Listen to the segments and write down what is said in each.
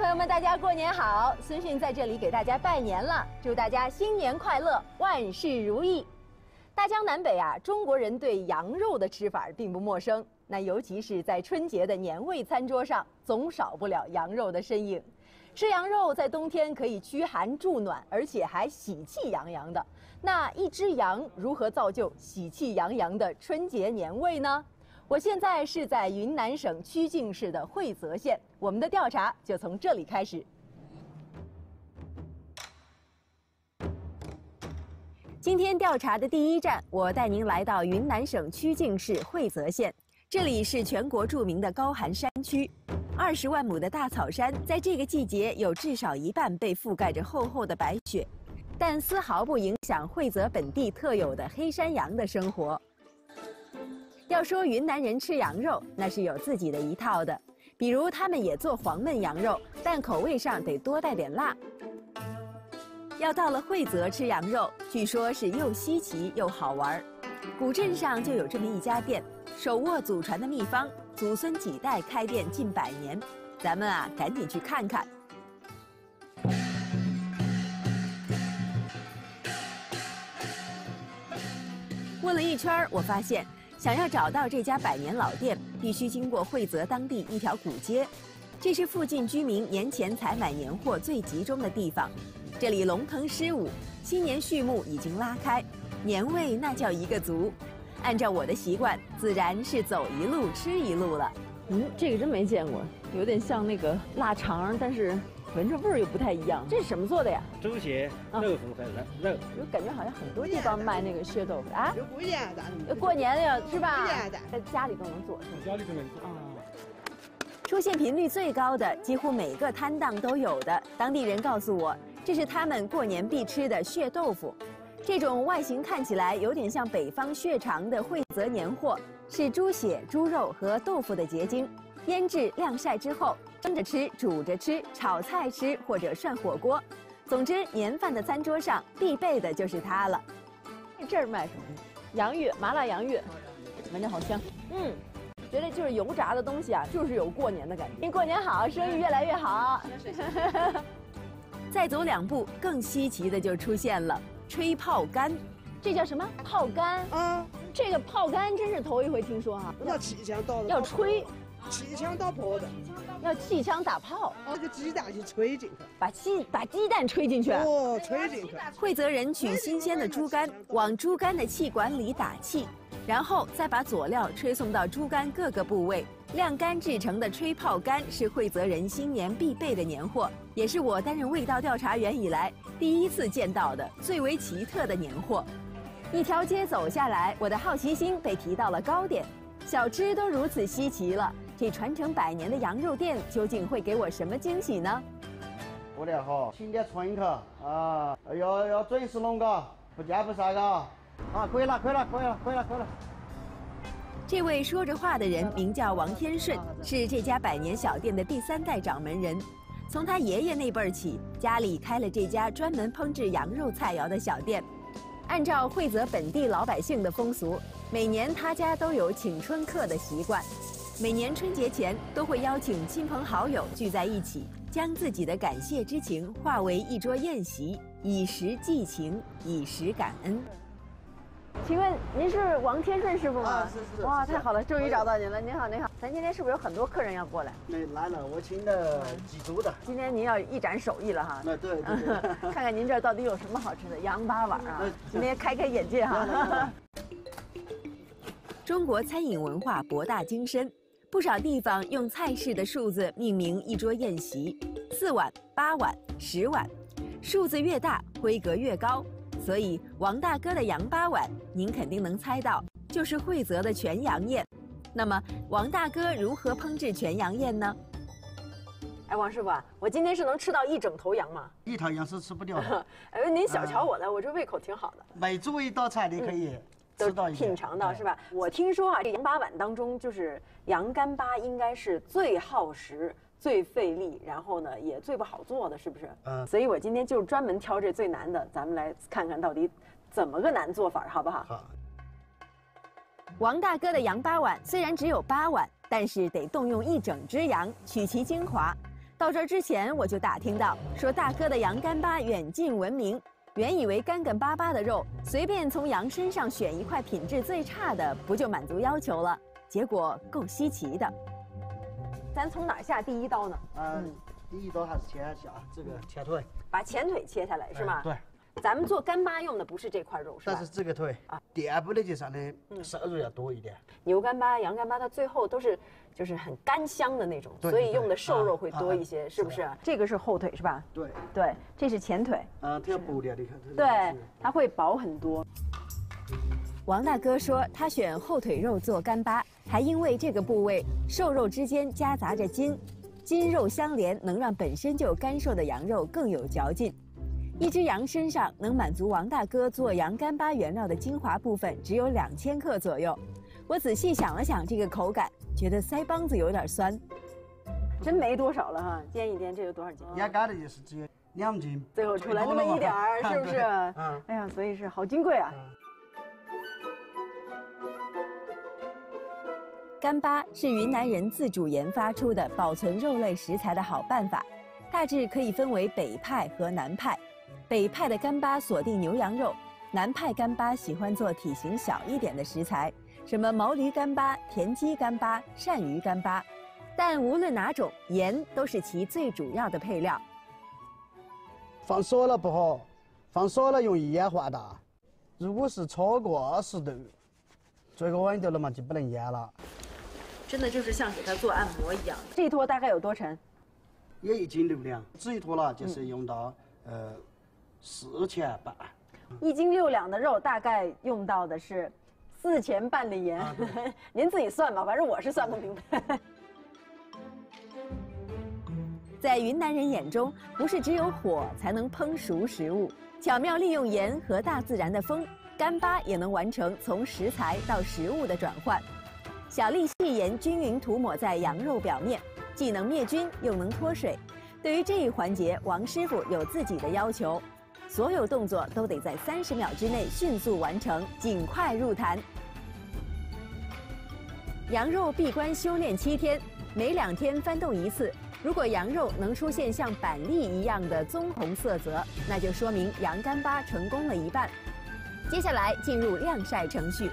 朋友们，大家过年好！孙迅在这里给大家拜年了，祝大家新年快乐，万事如意。大江南北啊，中国人对羊肉的吃法并不陌生，那尤其是在春节的年味餐桌上，总少不了羊肉的身影。吃羊肉在冬天可以驱寒助暖，而且还喜气洋洋的。那一只羊如何造就喜气洋洋的春节年味呢？我现在是在云南省曲靖市的会泽县，我们的调查就从这里开始。今天调查的第一站，我带您来到云南省曲靖市会泽县，这里是全国著名的高寒山区，二十万亩的大草山，在这个季节有至少一半被覆盖着厚厚的白雪，但丝毫不影响惠泽本地特有的黑山羊的生活。要说云南人吃羊肉，那是有自己的一套的。比如他们也做黄焖羊肉，但口味上得多带点辣。要到了惠泽吃羊肉，据说是又稀奇又好玩。古镇上就有这么一家店，手握祖传的秘方，祖孙几代开店近百年。咱们啊，赶紧去看看。问了一圈，我发现。想要找到这家百年老店，必须经过惠泽当地一条古街，这是附近居民年前采买年货最集中的地方。这里龙腾狮舞，新年序幕已经拉开，年味那叫一个足。按照我的习惯，自然是走一路吃一路了。嗯，这个真没见过，有点像那个腊肠，但是。闻着味儿又不太一样，这是什么做的呀？猪血、豆腐和肉。我感觉好像很多地方卖那个血豆腐啊。过年的，过年的是吧？在家里都能做，家里都能做。出现频率最高的，几乎每个摊档都有的。当地人告诉我，这是他们过年必吃的血豆腐。这种外形看起来有点像北方血肠的惠泽年货，是猪血、猪肉和豆腐的结晶，腌制晾晒之后。蒸着吃、煮着吃、炒菜吃或者涮火锅，总之年饭的餐桌上必备的就是它了。这儿卖什么？洋芋，麻辣洋芋，闻着好香。嗯，觉得就是油炸的东西啊，就是有过年的感觉。您过年好，生意越来越好。再走两步，更稀奇的就出现了吹泡干。这叫什么？泡干嗯！这个泡干真是头一回听说哈。要气枪倒要吹。气枪打破的，要气枪打炮，把这个鸡蛋就吹进去，把鸡把鸡蛋吹进去，哦，吹进去。惠泽人取新鲜的猪肝，往猪肝的气管里打气，然后再把佐料吹送到猪肝各个部位，晾干制成的吹泡干是惠泽人新年必备的年货，也是我担任味道调查员以来第一次见到的最为奇特的年货。一条街走下来，我的好奇心被提到了高点，小吃都如此稀奇了。这传承百年的羊肉店究竟会给我什么惊喜呢？过年好，请点春口啊，要要准时弄嘎，不见不散嘎。啊，可以了，可以了，可以了，可以了，可以了。这位说着话的人名叫王天顺，是这家百年小店的第三代掌门人。从他爷爷那辈儿起，家里开了这家专门烹制羊肉菜肴的小店。按照惠泽本地老百姓的风俗，每年他家都有请春客的习惯。每年春节前都会邀请亲朋好友聚在一起，将自己的感谢之情化为一桌宴席，以食寄情，以食感恩。请问您是王天顺师傅吗？啊，是是。哇，太好了，终于找到您了。您好，您好。咱今天是不是有很多客人要过来？那来了，我请的几桌的。今天您要一展手艺了哈。那对对对。看看您这儿到底有什么好吃的羊八碗啊？今天开开眼界哈。中国餐饮文化博大精深。不少地方用菜式的数字命名一桌宴席，四碗、八碗、十碗，数字越大规格越高。所以王大哥的羊八碗，您肯定能猜到，就是惠泽的全羊宴。那么王大哥如何烹制全羊宴呢？哎，王师傅啊，我今天是能吃到一整头羊吗？一头羊是吃不掉的。哎，您小瞧我了，我这胃口挺好的。每做一道菜，你可以。都品尝到是吧？我听说啊，这羊八碗当中，就是羊干巴应该是最耗时、最费力，然后呢也最不好做的，是不是？嗯。所以我今天就专门挑这最难的，咱们来看看到底怎么个难做法，好不好？好。王大哥的羊八碗虽然只有八碗，但是得动用一整只羊，取其精华，到这儿之前，我就打听到说大哥的羊干巴远近闻名，原以为干干巴巴的肉，随便从羊身上选一块品质最差的，不就满足要求了？结果够稀奇的。咱从哪儿下第一刀呢？嗯，第一刀还是切下这个前腿，把前腿切下来是吗？对。咱们做干巴用的不是这块肉，是吧？但是这个腿啊，垫部的就上的瘦肉要多一点。牛干巴、羊干巴，它最后都是就是很干香的那种，所以用的瘦肉会多一些，是不是？这个是后腿是吧？对对，这是前腿。啊，它要薄点，你看。对，它会薄很多。王大哥说，他选后腿肉做干巴，还因为这个部位瘦肉之间夹杂着筋，筋肉相连，能让本身就干瘦的羊肉更有嚼劲。一只羊身上能满足王大哥做羊干巴原料的精华部分只有两千克左右。我仔细想了想，这个口感，觉得腮帮子有点酸，真没多少了哈。掂一掂，这有多少斤？压干的就是只有两斤，最后出来那么一点儿，是不是？嗯。哎呀，所以是好金贵啊。干巴是云南人自主研发出的保存肉类食材的好办法，大致可以分为北派和南派。北派的干巴锁定牛羊肉，南派干巴喜欢做体型小一点的食材，什么毛驴干巴、田鸡干巴、鳝鱼干巴。但无论哪种，盐都是其最主要的配料。放少了不好，放少了容易氧化的。如果是超过二十度，这个温度了嘛，就不能腌了。真的就是像给它做按摩一样。这一坨大概有多沉？也一斤六两。这一坨了，就是用到呃。四钱半，一斤六两的肉，大概用到的是四钱半的盐。您自己算吧，反正我是算不明白。在云南人眼中，不是只有火才能烹熟食物，巧妙利用盐和大自然的风，干巴也能完成从食材到食物的转换。小粒细盐均匀涂抹在羊肉表面，既能灭菌又能脱水。对于这一环节，王师傅有自己的要求。所有动作都得在三十秒之内迅速完成，尽快入坛。羊肉闭关修炼七天，每两天翻动一次。如果羊肉能出现像板栗一样的棕红色泽，那就说明羊干巴成功了一半。接下来进入晾晒程序。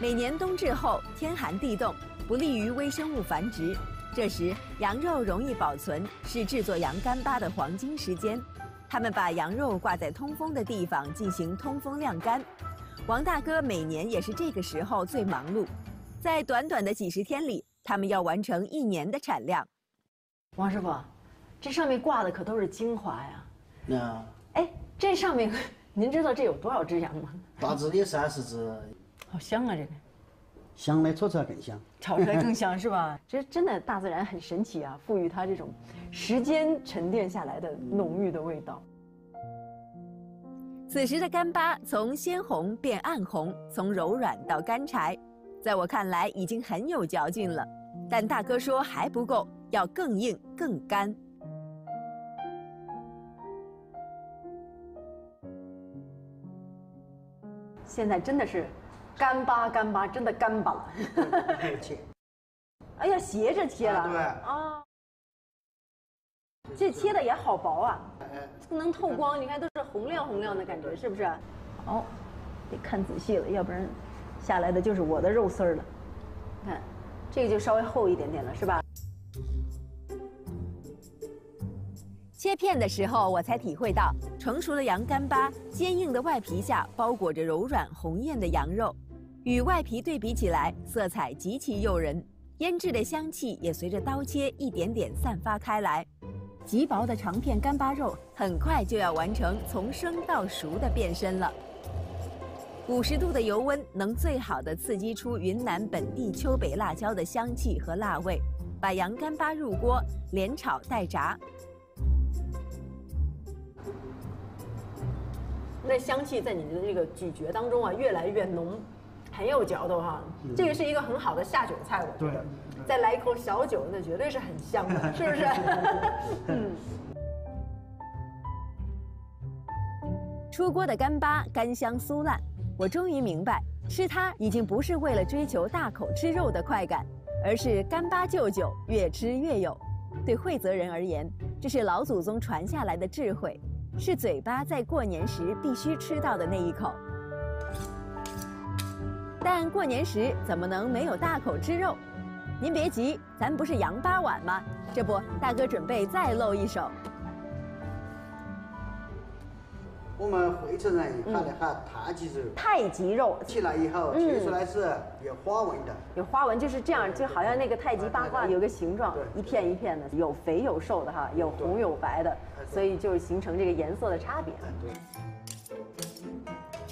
每年冬至后，天寒地冻，不利于微生物繁殖，这时羊肉容易保存，是制作羊干巴的黄金时间。他们把羊肉挂在通风的地方进行通风晾干。王大哥每年也是这个时候最忙碌，在短短的几十天里，他们要完成一年的产量。王师傅，这上面挂的可都是精华呀。那，哎，这上面，您知道这有多少只羊吗？大致有三十只。好香啊，这个。香来炒出来更香，炒出来更香是吧？这真的大自然很神奇啊，赋予它这种时间沉淀下来的浓郁的味道。此时的干巴从鲜红变暗红，从柔软到干柴，在我看来已经很有嚼劲了。但大哥说还不够，要更硬更干。现在真的是。干巴干巴，真的干巴了。切。哎呀，斜着切了。对。啊。这切的也好薄啊，能透光。你看，都是红亮红亮的感觉，是不是？好，得看仔细了，要不然下来的就是我的肉丝儿了。看，这个就稍微厚一点点了，是吧？切片的时候，我才体会到成熟的羊干巴，坚硬的外皮下包裹着柔软红艳的羊肉。与外皮对比起来，色彩极其诱人，腌制的香气也随着刀切一点点散发开来。极薄的长片干巴肉很快就要完成从生到熟的变身了。五十度的油温能最好的刺激出云南本地秋北辣椒的香气和辣味。把羊干巴入锅，连炒带炸。那香气在你的这个咀嚼当中啊，越来越浓。很有嚼头哈，这个是一个很好的下酒菜，我觉得。再来一口小酒，那绝对是很香的，是不是？嗯。出锅的干巴干香酥烂，我终于明白，吃它已经不是为了追求大口吃肉的快感，而是干巴就酒，越吃越有。对惠泽人而言，这是老祖宗传下来的智慧，是嘴巴在过年时必须吃到的那一口。但过年时怎么能没有大口吃肉？您别急，咱不是羊八碗吗？这不，大哥准备再露一手。我们惠城人喊的喊太极肉，太极肉起来以后切出来是有花纹的，有花纹，就是这样，就好像那个太极八卦有个形状，对一片一片的，有肥有瘦的哈，有红有白的，所以就形成这个颜色的差别。对。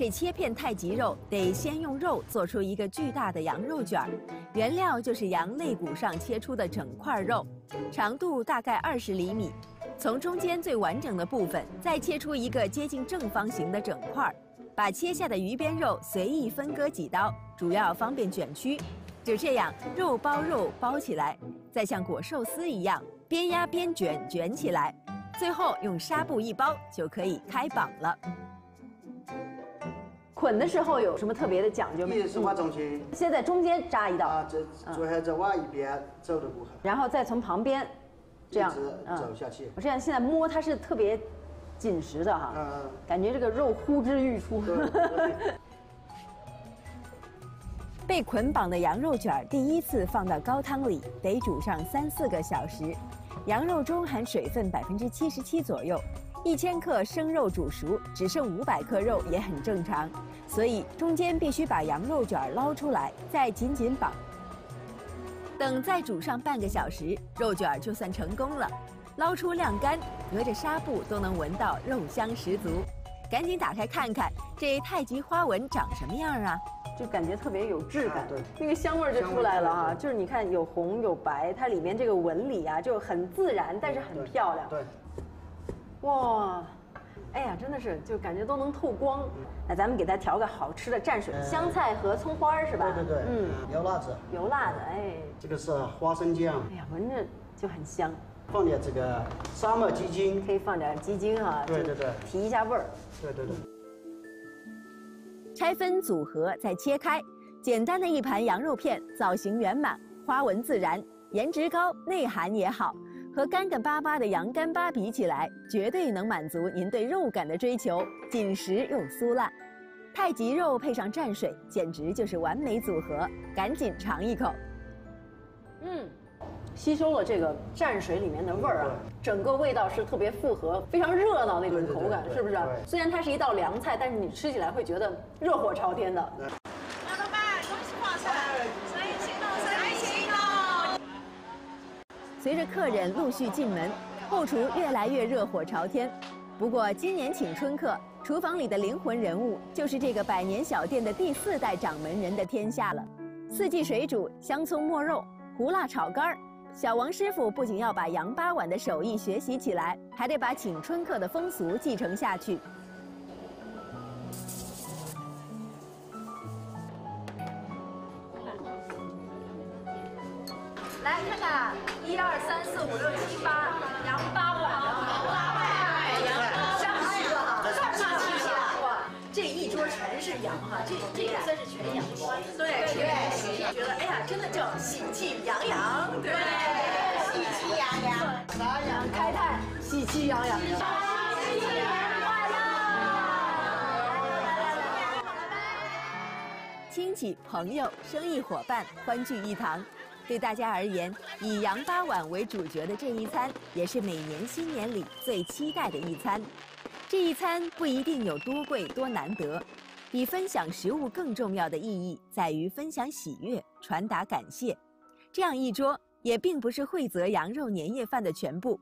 这切片太极肉得先用肉做出一个巨大的羊肉卷儿，原料就是羊肋骨上切出的整块肉，长度大概二十厘米。从中间最完整的部分再切出一个接近正方形的整块儿，把切下的鱼边肉随意分割几刀，主要方便卷曲。就这样，肉包肉包起来，再像裹寿司一样边压边卷卷起来，最后用纱布一包就可以开绑了。捆的时候有什么特别的讲究吗？中间先在中间扎一道，啊，这最后再往一边走的过后，然后再从旁边这样。走下去。我这样现在摸它是特别紧实的哈，嗯，感觉这个肉呼之欲出。被捆绑的羊肉卷第一次放到高汤里，得煮上三四个小时。羊肉中含水分百分之七十七左右，一千克生肉煮熟只剩五百克肉也很正常，所以中间必须把羊肉卷儿捞出来，再紧紧绑。等再煮上半个小时，肉卷儿就算成功了。捞出晾干，隔着纱布都能闻到肉香十足。赶紧打开看看，这太极花纹长什么样啊？就感觉特别有质感啊，对那个香味儿就出来了哈。香味儿就是你看有红有白，它里面这个纹理啊就很自然，但是很漂亮。对，哇，哎呀，真的是就感觉都能透光。那咱们给它调个好吃的蘸水，香菜和葱花儿是吧？对对对，嗯，油辣子，油辣子，哎，这个是花生酱，哎呀，闻着就很香。放点这个沙漠鸡精，可以放点鸡精啊，对对对提一下味儿。对对对，拆分组合再切开，简单的一盘羊肉片，造型圆满，花纹自然，颜值高，内涵也好。和干干巴巴的羊干巴比起来，绝对能满足您对肉感的追求，紧实又酥烂。太极肉配上蘸水，简直就是完美组合，赶紧尝一口。嗯，吸收了这个蘸水里面的味儿啊，整个味道是特别复合，非常热闹那种对对对口感，对是不是？虽然它是一道凉菜，但是你吃起来会觉得热火朝天的。杨老板，恭喜发财，生意兴隆，生意兴隆。随着客人陆续进门，后厨越来越热火朝天。不过今年请春客，厨房里的灵魂人物就是这个百年小店的第四代掌门人的天下了。四季水煮、香葱末肉、胡辣炒肝儿，小王师傅不仅要把杨八碗的手艺学习起来，还得把请春客的风俗继承下去。来看看，一二三四五六七八，羊八碗，羊八碗，羊八上去了，上去了，哇，这一桌全是羊哈，这这也算是全羊对对，觉得哎呀，真的叫喜气洋洋，对，喜气洋洋，南阳开泰，喜气洋洋。亲戚、朋友、生意伙伴欢聚一堂。对大家而言，以羊八碗为主角的这一餐，也是每年新年里最期待的一餐。这一餐不一定有多贵多难得，比分享食物更重要的意义在于分享喜悦，传达感谢。这样一桌也并不是惠泽羊肉年夜饭的全部。